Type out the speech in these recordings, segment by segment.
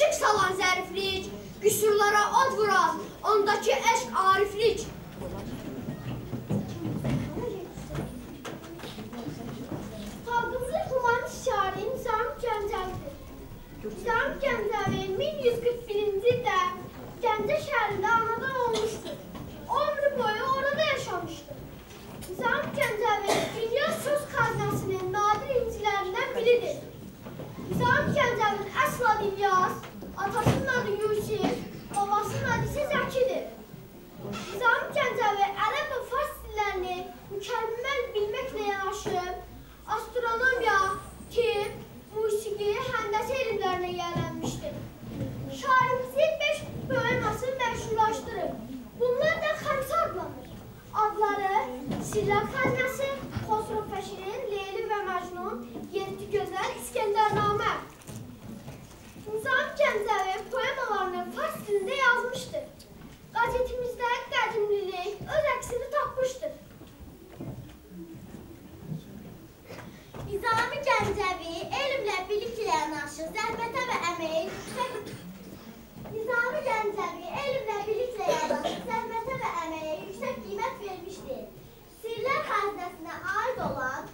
ışıq salan zəriflik, qüsurlara od vuran ondakı eşq ariflik. Xalqımızın humanist şairi Nizam Gəncəvidir. Nizam Gəncəvi 1141-ci ildə Gəncə şəhərində anadan olmuşdur. Ömrü boyu orada yaşamışdır. Nizam Gəncəvi dünya söz xəzinəsinin nadir incilərindən biridir. Nizam Gəncəvin əsl adı atasının adı Yusif, babasının adı isə Zəkidir. Nizam Gəncəvi ərəb və fars dillərini mükəmməl bilməklə yanaşı, astronomiya, tibb, musiqi, həndəsə elmlərinə yiyələnmişdir. Şairimizi beş poeması məşhurlaşdırıb. Bunlar da xəmsə adlanır. Adları Sirlər Xəzinəsi, Xosrov Fəşirin, Leyli və Məcnun, Yeddi Gözəl, İskəndərnamə. Nizam Gəncəvi poemalarını fars dilində yazmışdır. Qazetimizdə qədimlilik öz əksini tapmışdır. Nizami Gəncəvi elmlə, biliklə yanaşı, zəhmətə və əməyə yüksək Nizami Gəncəvi elmlə, biliklə yanaşı, zəhmətə və əməyə yüksək qiymət vermişdir. Sirlər xəzinəsinə aid olan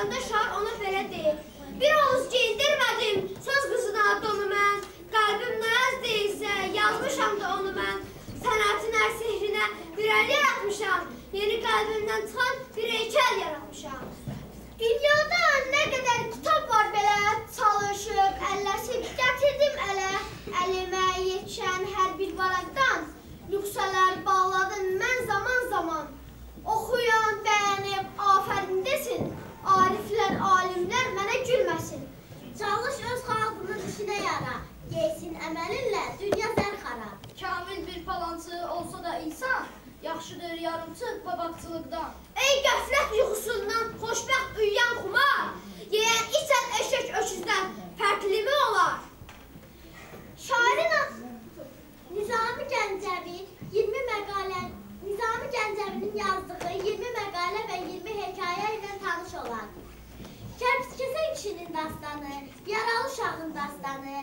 Əvvəlində şair ona belə deyir. Bir oğuz giyindirmədim söz qızına donu mən. Qəlbim nəyəz deyilsə, yazmışam da onu mən. Sənətin hər sehrinə bir əl yaratmışam. Yeni qəlbimdən çıxan bir heykəl yaratmışam. Dünyada nə qədər kitab var belə çalışıb, əlləşib, gətirdim ələ, əlimə yetişən hər bir varaqdan nüsxələr bağladım mən zaman zaman. Oxuyan, bəyənib, afərin desin, ariflər, alimlər mənə gülməsin. Çalış öz xalqının işinə yara, geysin əməlinlə dünya zərxara. Kamil bir palançı olsa da insan, yaxşıdır yarımçıq babaqçılıqdan. Ey qəflət yuxusundan xoşbəxt uyuyan xumar, yeyən içən eşək öküzdən fərqli mi olar? Şairin Nizami Gəncəvi 20 məqalə Nizami Gəncəvinin yazdığı 20 məqalə və 20 hekayə ilə tanış olan. Kərpiskəsən kişinin dastanı, Yaralı uşağın dastanı,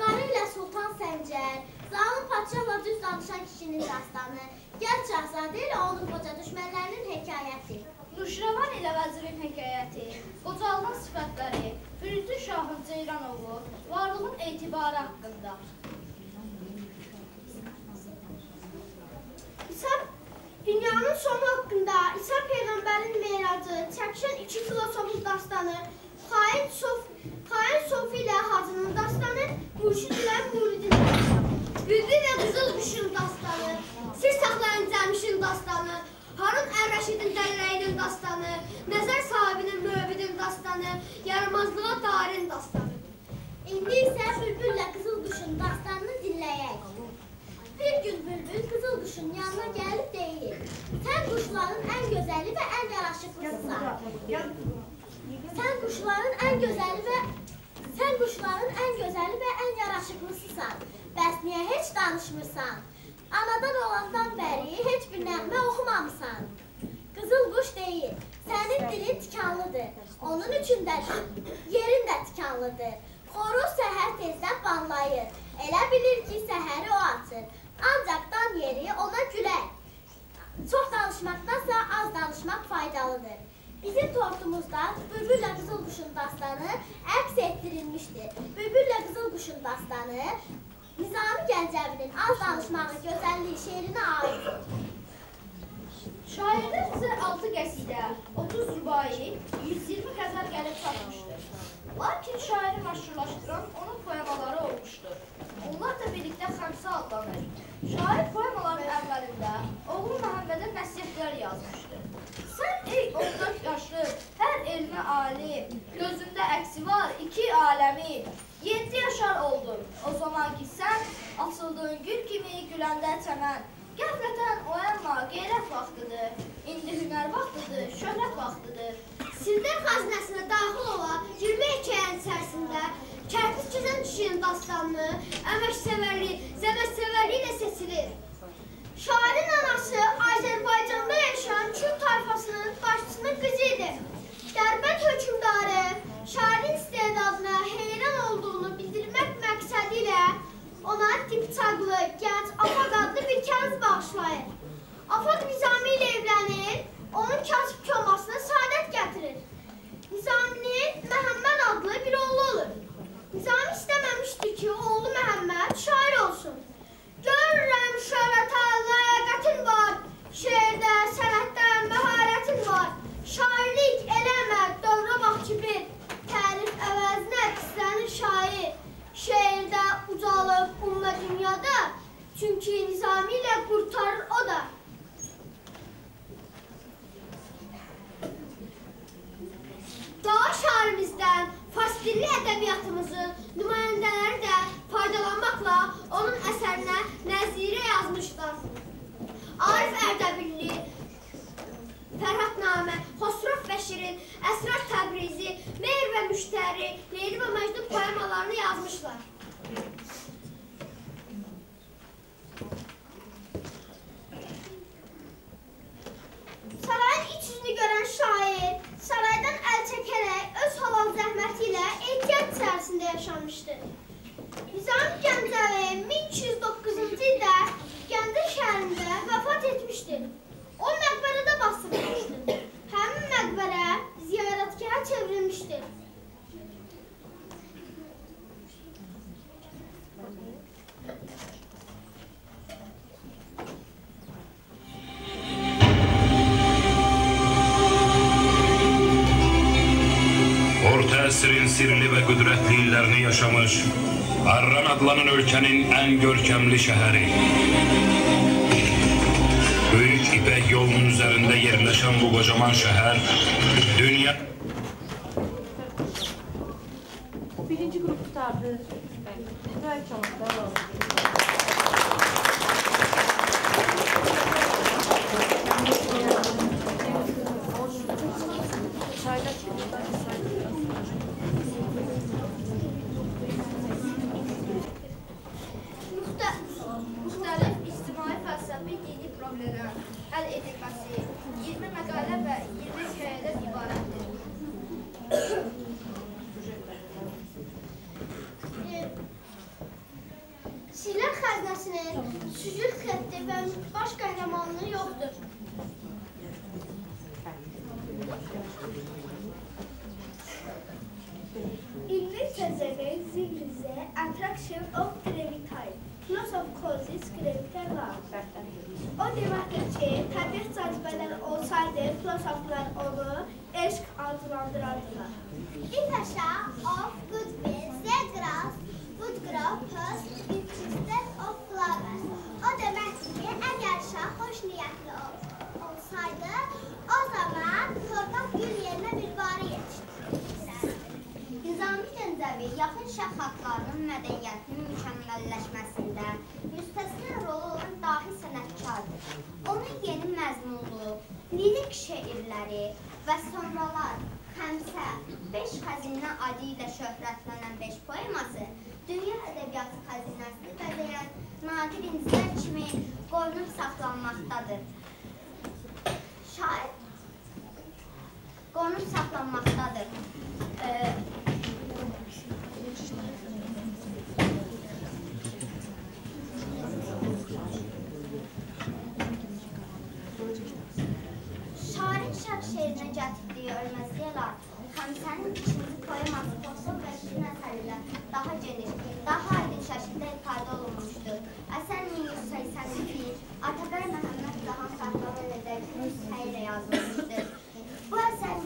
Qarı ilə Sultan Səncər, Zalim Padşahla düz danışan kişinin dastanı, Gəl Şahzadə ilə onun qoca düşmənlərinin hekayəti. Nuşravan ilə vəzirin hekayəti, qocalığın sifətləri, Firüzü Şahın Ceyranovu, varlığın etibarı haqqında. Dünya Dünyanın sonu haqqında İsa Peyğəmbərin meracı, çəkişən iki filosofun dastanı, Xain Sof Xain Sofi ilə Hacının dastanı, Mürşid ilə Muridin dastanı, Bülbül və Qızıl quşun dastanı, Sir saxlayan Cəmişin dastanı, Harun Ər-Rəşidin Dəliləyinin dastanı, Nəzər sahibinin Möbidin dastanı, Yaramazlığa Darin dastanı. İndi isə bülbüllä qızıl quşun dastanını dinləyək. Bir gün bülbül qızıl quşun yanına gəlib deyir: "Sən quşların ən gözəli və ən yaraşıqlısısan." Sən quşların ən gözəli və sən quşların ən gözəli və ən yaraşıqlısısan. Bəs niyə heç danışmırsan? Anadan olandan bəri heç bir nəğmə oxumamısan. Qızıl quş deyir: "Sənin dilin tikanlıdır. Onun üçün də yerin də tikanlıdır. Xoruz səhər tezdən banlayır. Elə bilir ki, səhəri o açır. Ancaq dan yeri ona gülər. Çox danışmaqdansa az danışmaq faydalıdır. Bizim tortumuzda Bülbüllə Qızıl Quşun dastanı əks etdirilmişdir. Bülbüllə Qızıl Quşun dastanı Nizami Gəncəvinin Az danışmağı gözəlliyi şeirinə aiddir. Şairdən bizə 6 qəsidə, 30 rübai, 120 qəzəl gəlib çatmışdır. Lakin şairi məşhurlaşdıran onun poemaları olmuşdur. Onlar da birlikdə xəmsə adlanır. Şair poemaların əvvəlində oğlu Məhəmmədə nəsihətlər yazmışdır. Sən ey 14 yaşlı, hər elmə alim, gözündə əksi var iki aləmin. 7 yaşar oldun, o zaman ki sən açıldığın gül kimi güləndə çəmən. Qəflətən oyanma, qeyrət vaxtıdır. İndi hünər vaxtıdır, şöhrət vaxtıdır. Sildar xəzinəsinə daxil ola, 20 hekayənin içərisində Kərpiz Kəzən kişinin dastanını, əməksevərliyi, zəməksevərliyi ilə seçilir. Şairin anası Azərbaycanda yaşayan Kürt tayfasının başçısının qızı idi. Dərbənd hökmdarı şairin istedadına heyran olduğunu bildirmək məqsədi ilə ona dipçaqlı, gənc Afaq kənz bağışlayır. Afaq Nizami ilə evlənir, onun kasıb olmasına saadət gətirir. Nizaminin Məhəmməd adlı bir oğlu olur. Nizami istəməmişdir ki, oğlu Məhəmməd şair olsun. Görürəm şöhrətə ləyaqətin var, şeirdə, sənətdə məharətin var. Şairlik eləmə, dövrə bax ki bir, tərif əvəzinə pislənir şair. Şeirdə ucalıb umma dünyada, çünki Nizami ilə qurtarır o da. Daha şairimizdən fars dilli ədəbiyyatımızın nümayəndələri də faydalanmaqla onun əsərinə nəzirə yazmışlar. Arif Ərdəbilli, Fərhadnamə, Xosrov Bəşirin, Əsrar Təbrizi, Mehir və Müştəri, Leyli və Məcnun poemalarını yazmışlar. yaşamış Arran adlanan ülkenin en görkemli şehri. Büyük İpek yolunun üzerinde yerleşen bu kocaman şehir, dünya... Birinci grup tutardı. Evet. Çaylak Onun yeni məzmunlu, lirik şeirləri və sonralar Xəmsə, Beş xəzinə adı ilə şöhrətlənən beş poeması dünya ədəbiyyatı xəzinəsini bəzəyən nadir incilər kimi qorunub saxlanmaqdadır. Şair qorunub saxlanmaqdadır. Ee, Şairin şərq şeirinə gətirdiyi ölməzliyə Xəmsənin ikinci poeması Tosun və Şirin əsəri ilə daha geniş, daha aydın şəkildə ifadə olunmuşdur. Əsər 1182 il Atabəy Məhəmməd Zahan Fəhləvi Nədəvi ilə yazılmışdır. Bu əsər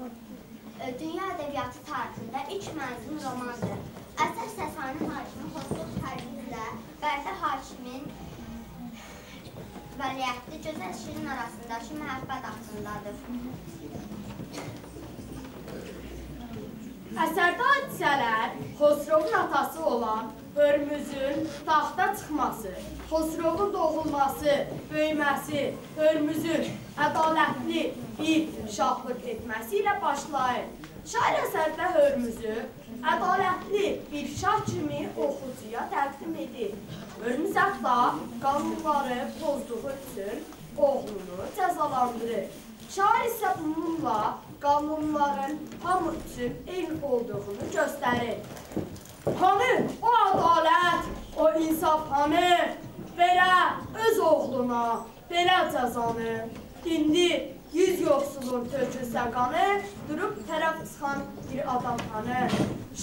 e, dünya ədəbiyyatı tarixində ilk mənzum romandır. Əsər Səsani hakimi Xosrov Pərviz ilə Bərdə hakimin vəliəhdi gözəl şirin arasındakı məhəbbət haqqındadır. Əsərdə hadisələr Xosrovun atası olan Hörmüzün taxta çıxması, Xosrovun doğulması, böyüməsi, Hörmüzün ədalətli bir şahlıq etməsi ilə başlayır. Şair əsərdə Hörmüzü ədalətli bir şah kimi oxucuya təqdim edir. Hörmüz hətta qanunları pozduğu üçün oğlunu cəzalandırır. Şair isə bununla qanunların hamı üçün eyni olduğunu göstərir. Hanı o ədalət, o insaf hanı? Belə öz oğluna belə cəzanı. İndi yüz yoxsulun tökülsə qanı, durub tərəf çıxan bir adam hanı.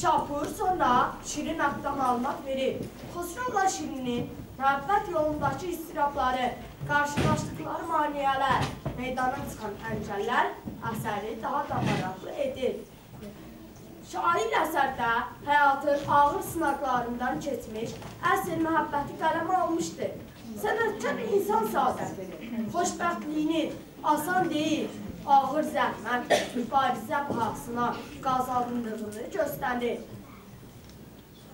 Şapur sonra Şirin haqqda məlumat verir. Xosrovla Şirinin məhəbbət yolundakı istirabları, qarşılaşdıqları maneələr, meydana çıxan əncəllər əsəri daha da maraqlı edir. Şair əsərdə həyatın ağır sınaqlarından keçmiş, əsr məhəbbəti qələmə almışdır. Sənətkar insan saadətini, xoşbəxtliyini asan deyil, ağır zəhmət, mübarizə bahasına qazandığını göstərir.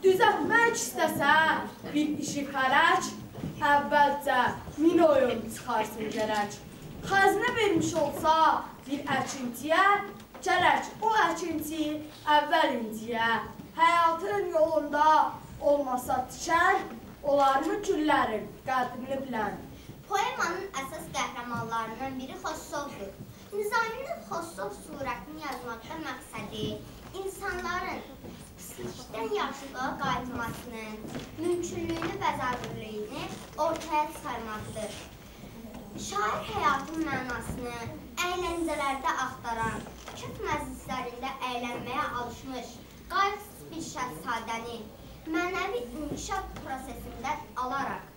Düzəltmək istəsə bir işi fərəc, əvvəlcə min oyun çıxarsın gərək. Xəzinə vermiş olsa bir əkintiyə, gərək o əkinti əvvəl inciyə. Həyatın yolunda olmasa tikən, olarmı güllərin qədrini bilən. Poemanın əsas qəhrəmanlarından biri Xossovdur. Nizaminin Xossov surətini yazmaqda məqsədi insanların pislikdən yaxşılığa qayıtmasının mümkünlüyünü və zərurliyini ortaya çıxarmaqdır. Şair həyatın mənasını əyləncələrdə axtaran, küt məclislərində əylənməyə alışmış, qayğısız bir şəhzadəni mənəvi inkişaf prosesində alaraq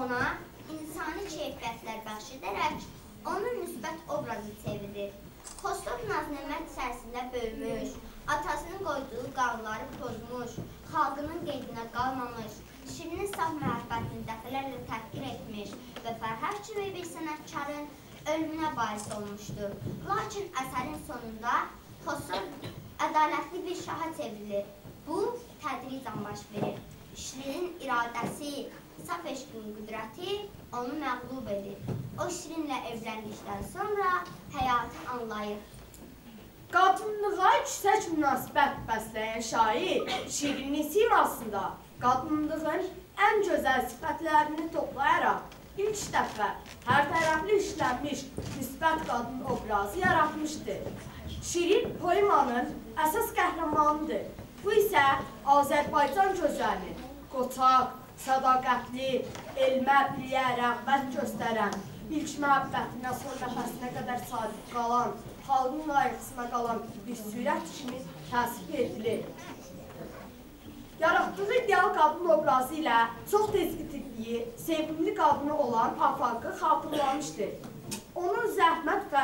ona insani keyfiyyətlər bəxş edərək onun müsbət obrazı çevirir. Xosrov Naznəmət içərisində böyümüş, atasının qoyduğu qanunları pozmuş, xalqının qeydinə qalmamış, Şirinin saf məhəbbətini dəfələrlə təhqir etmiş və Fərhəd kimi bir sənətkarın ölümünə bais olmuşdur. Lakin əsərin sonunda Xosrov ədalətli bir şaha çevrilir. Bu tədricən baş verir. Şirinin iradəsi, saf eşqin qüdrəti onu məğlub edir. O Şirinlə evləndikdən sonra həyatı anlayır. Qadınlığa yüksək münasibət bəsləyən şair Şirinin sirasında qadınlığın ən gözəl sifətlərini toplayaraq ilk dəfə hər tərəfli işlənmiş müsbət qadın obrazı yaratmışdır. Şirin poemanın əsas qəhrəmanıdır. Bu isə Azərbaycan gözəlinin qoçaq, sədaqətli, elmə, biliyə rəğbət göstərən, ilk məhəbbətinə son nəfəsinə qədər sadiq qalan, xalqın layıqsına qalan bir sürət kimi təsvir edilir. Yaratdığı ideal qadın obrazı ilə çox tez itirdiyi, sevimli qadını olan Afaqı xatırlamışdır. onun zəhmət və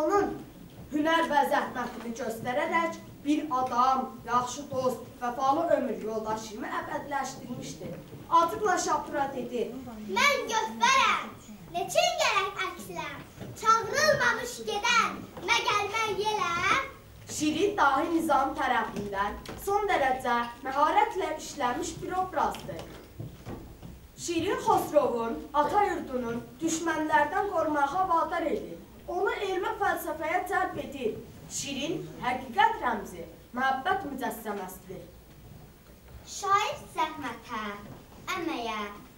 onun hünər və zəhmətini göstərərək bir adam, yaxşı dost, vəfalı ömür yoldaşı kimi əbədləşdirmişdi. Acıqla Şapura dedi. Mən göstərəm. Neçin gərək əksiləm? Çağırılmamış gedən, məgər mən yeləm? Şirin dahi nizam tərəfindən son dərəcə məharətlə işlənmiş bir obrazdır. Şirin Xosrovun ata yurdunun düşmənlərdən qorumağa vadar edir. Onu elmə fəlsəfəyə cəlb edir. Şirin həqiqət rəmzi, məhəbbət mücəssəməsidir. Şair zəhmətə, əməyə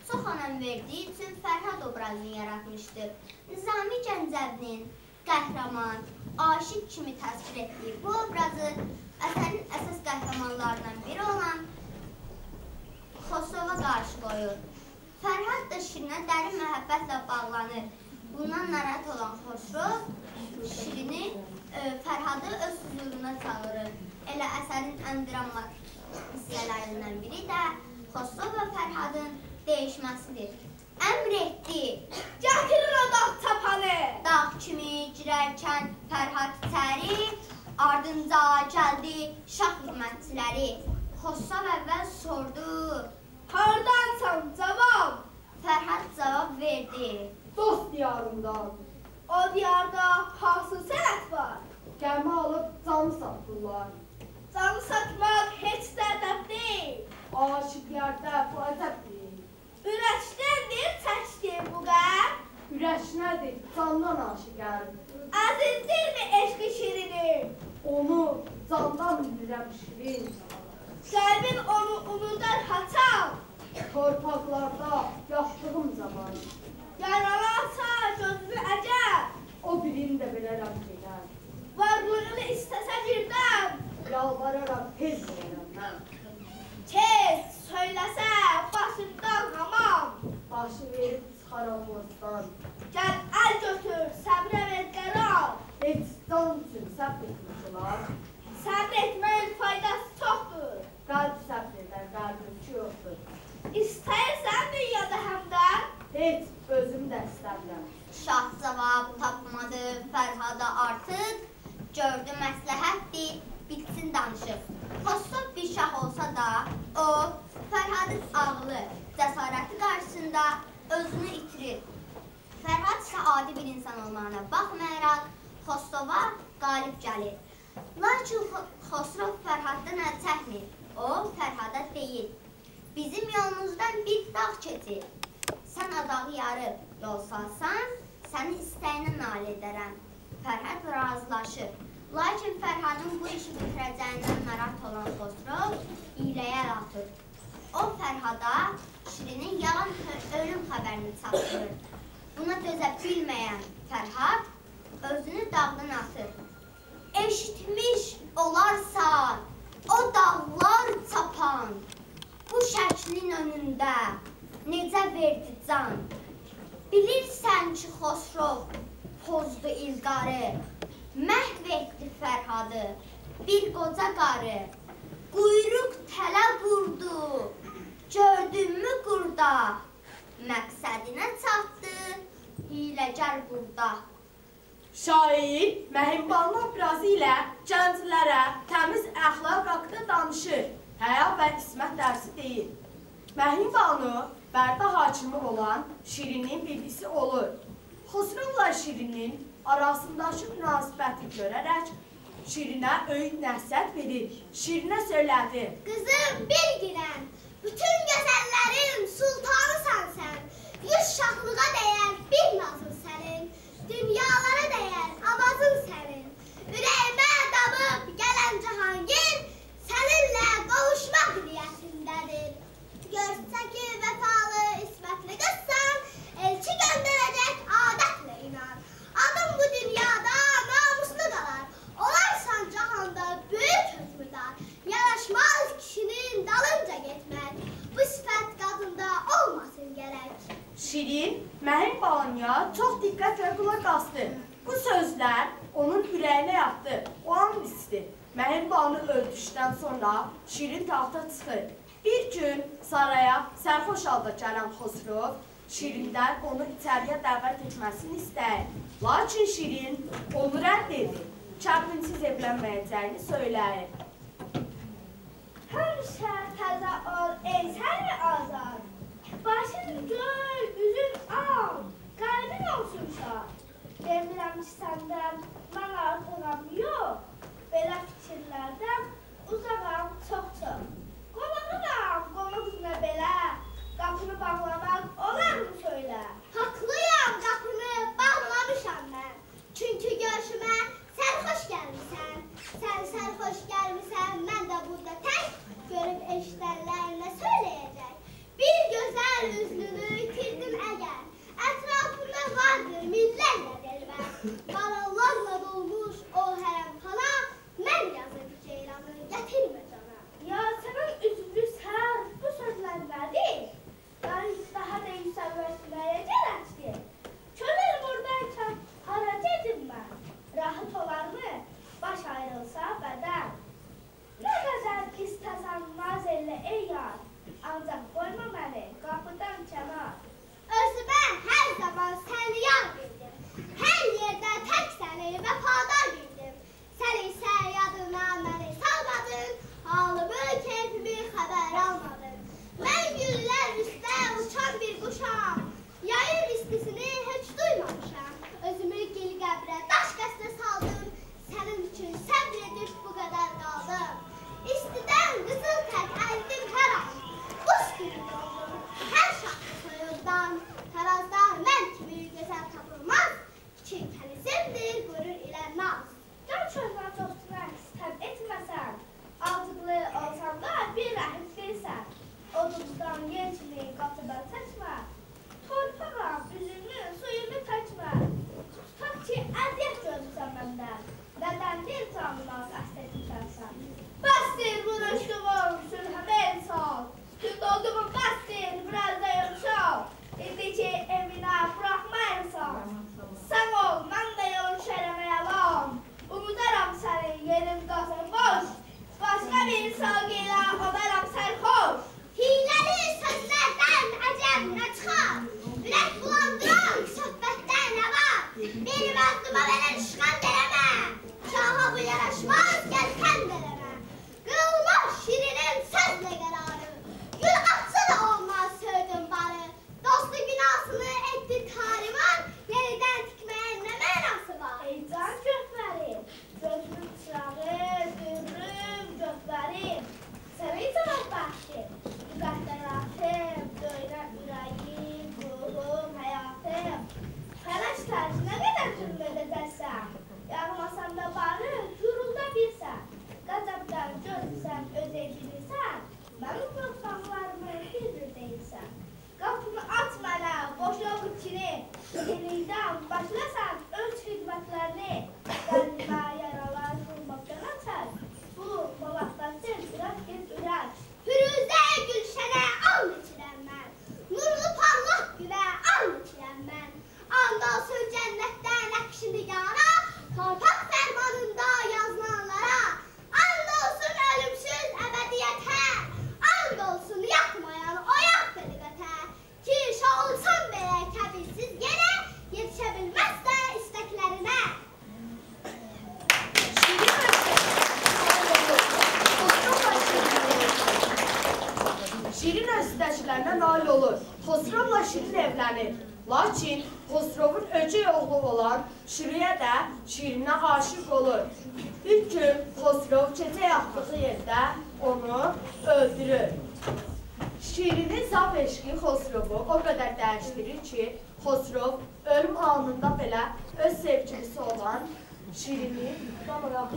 çox önəm verdiyi üçün Fərhad obrazını yaratmışdır. Nizami Gəncəvinin qəhrəman, aşiq kimi təsvir etdiyi bu obrazı əsərin əsas qəhrəmanlarından biri olan Xosrova qarşı qoyur. Fərhad da Şirinə dərin məhəbbətlə bağlanır. Bundan narahat olan Xosrov Şirini Fərhadı öz huzuruna çağırır. Elə əsərin ən dramatik hissələrindən biri də Xosrov və Fərhadın dəyişməsidir. Əmr etdi. Gətirin o dağ tapanı. Dağ kimi girərkən Fərhad içəri, ardınca gəldi şah xidmətçiləri. Xosrov əvvəl sordu. Hardansan cavan? Fərhad cavab verdi. Dost diyarından O diyarda hansı sənət var? gəlmə alıb canı satdılar. Canı satmaq heç də ədəb deyil. Aşıqlərdə bu ədəbdir. Ürəkdəndir çəkdiyin bu qəm. Ürəş nədir? Candan aşiqər. Əzizdirmi eşqi şirinin? Onu candan bilirəm şirin. Qəlbin onu unudar haçan. Torpaqlarda yaşlığım zaman. Yaralarsa gözünü əcəb. O birini də bilərəm gedən. Varlığını istəsə birdən. Yalvararaq tez verəm mən. Tez söyləsə başından hamam. Başı verib çıxaram bozdan. Gəl əl götür, səbrə ver qərar. Heç can üçün səbr etmişlər. Səbr etməyin faydası çoxdur. Qəlb səbr edər, qəlbim ki yoxdur. İstəyirsən dünyada həmdən, Heç özüm də istəmirəm. Şah cavab tapmadı Fərhada artıq. Gördü məsləhətdir, bitsin danışıq. Xosrov bir şah olsa da, o Fərhadın ağlı, cəsarəti qarşısında özünü itirir. Fərhad isə adi bir insan olmağına baxmayaraq Xosrova qalib gəlir. Lakin Xo- Xosrov Fərhaddan əl çəkmir. O Fərhada deyir. Bizim yolumuzdan bir dağ keçir. Sən adağı yarıb yol salsan, səni istəyinə nail edərəm. Fərhad razılaşır. Lakin Fərhadın bu işi bitirəcəyindən narahat olan Xosrov iləyə əl atır. O Fərhada Şirinin yalan hö- ölüm xəbərini çatdırır. Buna dözə bilməyən Fərhad özünü dağdan atır. Eşitmiş olarsan, o dağlar çapan, bu şəklin önündə necə verdi can? Bilirsən ki, Xosrov pozdu İlqarı, məhv etdi Fərhadı, bir qoca qarı. Quyruq tələ qurdu, gördünmü qurda? Məqsədinə çatdı, hiləgər burada. Şair Məhimbanlı obrazı ilə gənclərə təmiz əxlaq haqqında danışır. Həya və ismət dərsi deyil. Məhimbanlı Bərdə hakimi olan Şirinin bibisi olur. Xosrovla Şirinin arasındakı münasibəti görərək Şirinə öyüd nəsihət verir. Şirinə söylədi. Qızım bilgirəm, bütün gözəllərin sultanısan sən. Yüz şahlığa dəyər bir nazın sənin, dünyalara dəyər avazın sənin. Ürəyimə damıb gələn Cahangir, səninlə qovuşmaq niyyətindədir. Görsə ki, vəfalı, ismətli qızsan, elçi göndərəcək adətlə inan. Adım bu dünyada namuslu qalar. Olarsan cahanda böyük hökmdar. Yaraşmaz kişinin dalınca getmək. Bu sifət qadında olmasın gərək. Şirin Məhim Balanya çox diqqətlə qulaq asdı. Bu sözlər onun ürəyinə yatdı. O an istdi. Məhim Balanı öldükdən sonra Şirin taxta çıxır. Bir gün saraya sərxoş halda gələn Xosrov Şirindən onu içəriyə dəvət etməsini istəyir. Lakin Şirin onu rədd edir. Kəbinsiz evlənməyəcəyini söyləyir. Həmişə təzə ol, ey səni azad. Başın göl, üzün al, qəlbin olsun şad. Demirəm ki, səndən mən artığam yox. Belə fikirlərdən uzağam çox-çox. Qonağınam, qonaq üzünə belə. Qapını bağlamaq olarmı söylə? Haqlıyam, qapını bağlamışam mən. Çünki görüşümə sərxoş gəlmisən. Sən sərxoş gəlmisən, mən də burada tək görüb eşidənlərinə söyləyəcək. Bir gözəl üzlünü itirdim əgər. Ətrafımda vardır minlərlə delvər. Balalarla dolmuş o hərəmxana, mən yazıb ceyranı gətirmə cana. Ya sənin üzvlü sər bu sözlər nədir? Yəni daha da yüksəlməyə gələcəkdir. Çölər buradayken hara gedim mən? Rahat olarmı? Baş ayrılsa bədən. Nə qədər istəsən naz elə ey yar. Ancaq qoyma məni qapıdan kənar. Özümə hər zaman səni yar bildim. Hər yerdə tək səni vəfadar bildim. Sən isə yadına məni salmadın, halımı, keyfimi xəbər almadın. Mən güllər üstə uçan bir quşam. Yayın istisini heç duymamışam. Özümü gil qəbrə daş qəsdə saldım. Sənin üçün səbr edib bu qədər qaldım. İstidən qızıl tək əldim hər an. Buz kimi doldum. Hər şahlı soyundan, tarazda mən kimi gözəl tapılmaz. Kiçik kənizimdir, qürür ilə naz. Can çözmə dostuna sitem etməsən. Azıqlı olsan da bir rəhim versən. Odundan yencini qapıdan çəkmə. Torpağam üzümü, suyumu tökmə. Tutaq ki, əziyyət görmüsən məndən. Nədəndir canına qəst etmisən sən? Bəsdir vuruşduğum sülhəmə el sal. Gün olduğum bəsdir, biraz da yumşal. İndi ki, evinə buraxma insan. Sən ol, mən də yolun şərəmə yalan. Umudaram səni, yerim qazın boş. Başqa bir insan bana düşman dereme. Şaha bu yaraşmaz sen dereme. Gül atsa da olmaz söyledim. Dostu günahsını etti tariman. Yeniden dikmeye ne menası var? Eycan kökleri, gözüm çırağı, dürüm göklerim. Seni sabah bahşi, yukarıda rahatım, döyler yüreğim, ruhum, hayatım. Kardeşler, Yağmasan da dəyişdirir ki, Xosrov ölüm anında belə öz sevgilisi olan Şirini qamara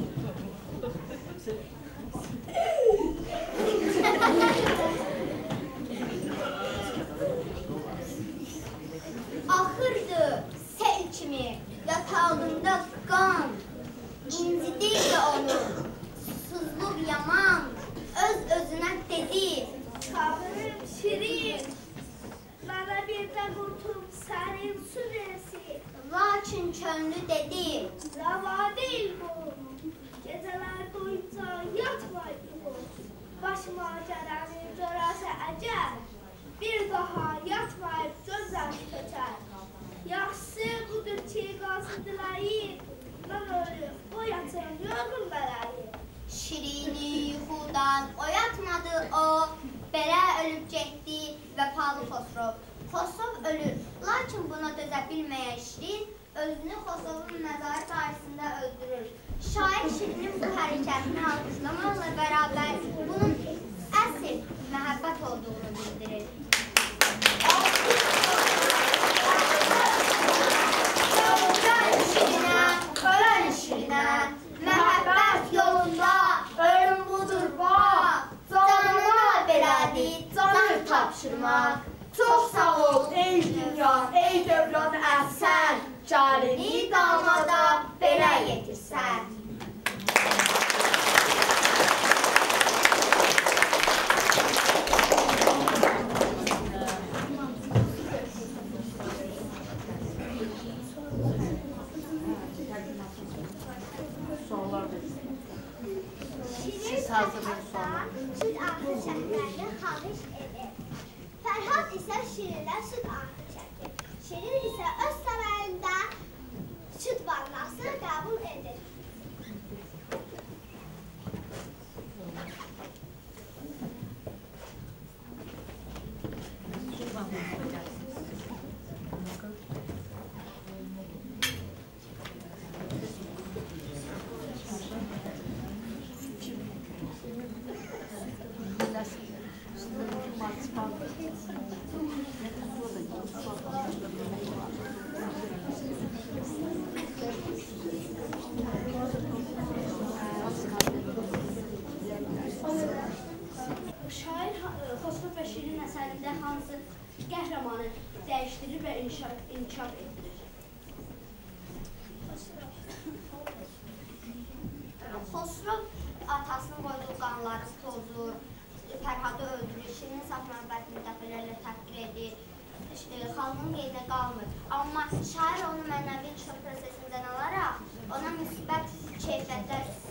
たい。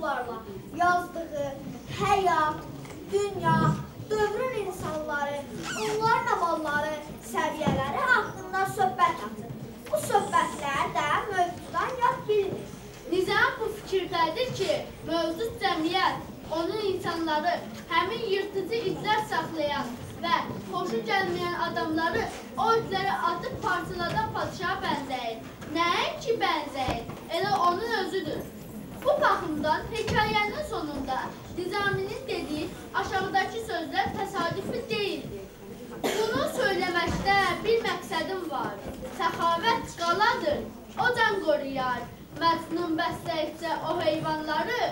üslublarla yazdığı həyat, dünya, dövrün insanları, onların amalları, səviyyələri haqqında söhbət açır. Bu söhbətlər də mövzudan yad bilinir. Nizam bu fikirdədir ki, mövcud cəmiyyət, onun insanları həmin yırtıcı izlər saxlayan və xoşu gəlməyən adamları o izləri atıb parçaladan padişaha bənzəyir. Nəinki bənzəyir, elə onun özüdür. Bu baxımdan hekayənin sonunda Nizaminin dediyi aşağıdakı sözlər təsadüfi deyildi. Bunu söyləməkdə bir məqsədim var. Səxavət qaladır, o can qoruyar. Məcnun bəsləyicə o heyvanları,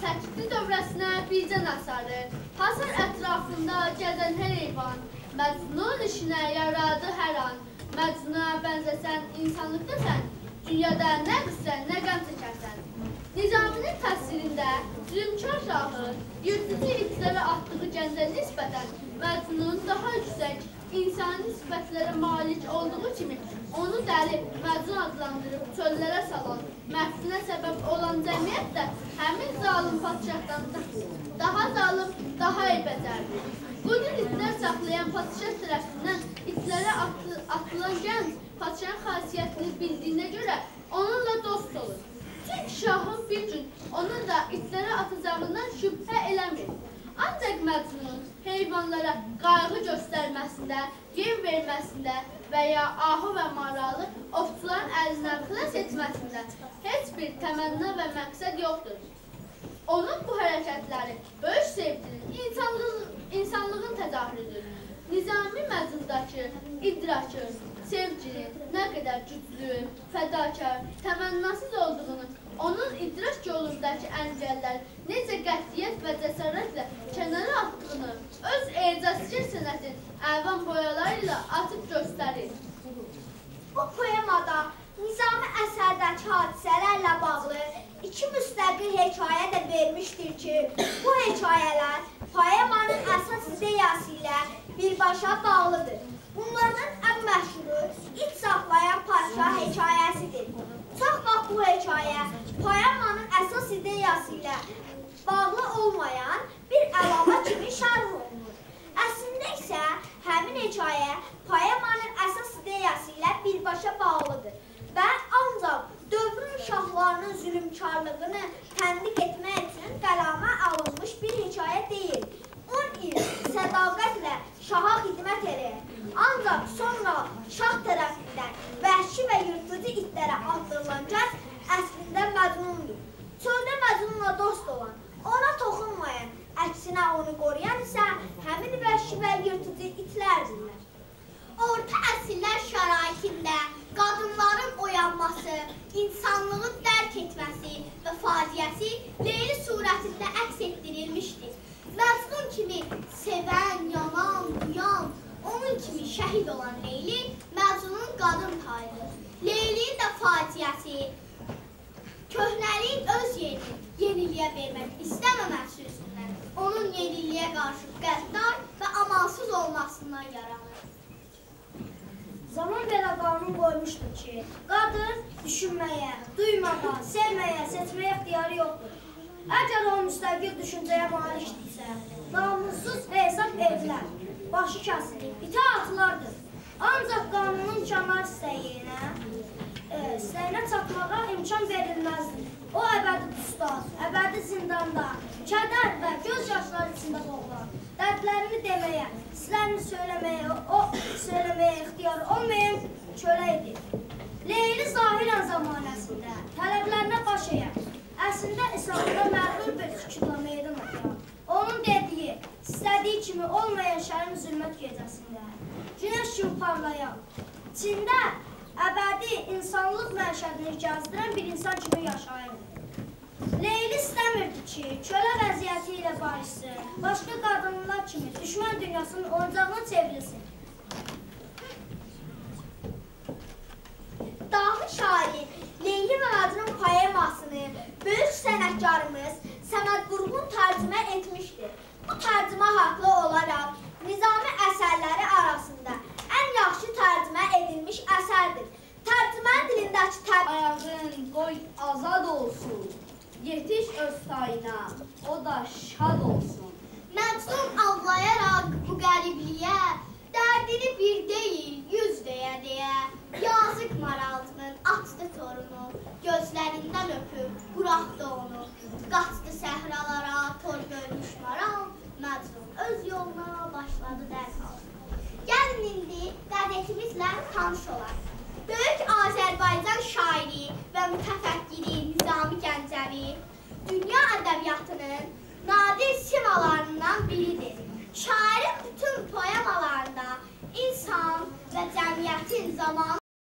səkti dövrəsinə bircən əsarı. Hasır ətrafında gəzən hər heyvan, Məcnun işinə yaradı hər an. Məcnuna bənzəsən, insanlıqda sən, dünyada nə qısən, nə qəm çəkərsən. Nizaminin təhsilində Zülmkar şahın yırtıcı itlərə atdığı gəncə nisbətən Məcnun daha yüksək insani sifətlərə malik olduğu kimi onu dəli Məcnun adlandırıb çöllərə salan, məhsinə səbəb olan cəmiyyət də həmin zalim patişahdan daha zalim, daha eybəcərdir. Bu gün itlər saxlayan patişah tərəfindən itlərə atı, atılan gənc patişahın xasiyyətini bildiyinə görə onunla dost olur. Çünki şahın bir gün onu da itlərə atacağından şübhə eləmir. Ancaq Məcnun heyvanlara qayğı göstərməsində, yem verməsində və ya ahu və maralı ovçuların əlindən xilas etməsində heç bir təmənna və məqsəd yoxdur. Onun bu hərəkətləri böyük sevginin, insanlığın, insanlığın təzahürüdür. Nizami Məcnundakı idrakı, sevginin nə qədər güclü, fədakar, təmənnasız olduğunu, onun idrak yolundakı əngəllər necə qətiyyət və cəsarətlə kənara atdığını öz ecazkar sənətin əlvan boyaları ilə atıb göstərir. Bu poemada Nizami əsərdəki hadisələrlə bağlı iki müstəqil hekayə də vermişdir ki, bu hekayələr poemanın əsas ideyası ilə birbaşa bağlıdır. Bunlardan məşhuru iç saxlayan padşah hekayəsidir. Çox vaxt bu hekayə poemanın əsas ideyası ilə bağlı olmayan bir əlavə kimi şərh olunur. Əslində isə həmin hekayə poemanın əsas ideyası ilə birbaşa bağlıdır və ancaq dövrün şahlarının zülmkarlığını tənqid etmək üçün qələmə alınmış bir hekayə deyil. 10 il sədaqətlə şaha xidmət edir. Ancaq sonra şah tərəfindən vəhşi və yırtıcı itlərə atdırılan gəz əslində Məcnundur. Çöldə Məcnunla dost olan, ona toxunmayan, əksinə onu qoruyan isə həmin vəhşi və yırtıcı itlərdirlər. Orta əsrlər şəraitində qadınların oyanması, insanlığı dərk etməsi və faciəsi Leyli surətində əks etdirilmişdir. Məcnun kimi sevən, yanan, duyan, onun kimi şəhid olan Leyli Məcnunun qadın tayıdır. Leylinin də faciəsi köhnəliyin öz yerini yeniliyə vermək istəməməsi üzündən onun yeniliyə qarşı qəddar və amansız olmasından yaranır. Zaman belə qanun qoymuşdur ki, qadın düşünməyə, duymağa, sevməyə, seçməyə ixtiyarı yoxdur. Əgər o müstəqil düşüncəyə malikdirsə, namussuz hesab edilər, başı kəsilir, iti atılardır. Ancaq qanunun kənar istəyinə, e, istəyinə çatmağa imkan verilməzdir. O əbədi dustaz, əbədi zindanda, kədər və göz yaşları içində boğular. Dərdlərini deməyə, hisslərini söyləməyə, o söyləməyə ixtiyarı olmayan kölə idi. Leyli zahirən zamanəsində tələblərinə baş edən, əslində İslamda məğlub bir fikirlə meydan oxuyan, onun dediyi, istədiyi kimi olmayan şərin zülmət gecəsində, günəş kimi parlayan, Çində əbədi insanlıq məşədini gəzdirən bir insan kimi yaşayırdı. Leyli istəmirdi ki, kölə vəziyyəti ilə barışsın, başqa qadınlar kimi düşmən dünyasının oyuncağına çevrilsin. Dahi şair Leyli və Məcnun poemasını böyük sənətkarımız Səməd Vurğun tərcümə etmişdir. Bu tərcümə haqlı olaraq Nizami əsərləri arasında ən yaxşı tərcümə edilmiş əsərdir. Tərcümə dilindəki təb Ayağın qoy azad olsun. Yetiş öz tayına, o da şad olsun. Məcnun avlayaraq bu qəribliyə dərdini bir deyil, yüz deyə deyə yazıq maraltının açdı torunu, gözlərindən öpüb buraxdı onu. Qaçdı səhralara, tor görmüş maral, Məcnun öz yoluna başladı dərhal. Gəlin indi qəzetimizlə tanış olaq. Böyük Azərbaycan şairi və mütəfəkkiri Nizami Gəncəvi dünya ədəbiyyatının nadir simalarından biridir. Şairin bütün poemalarında insan və cəmiyyətin zamanı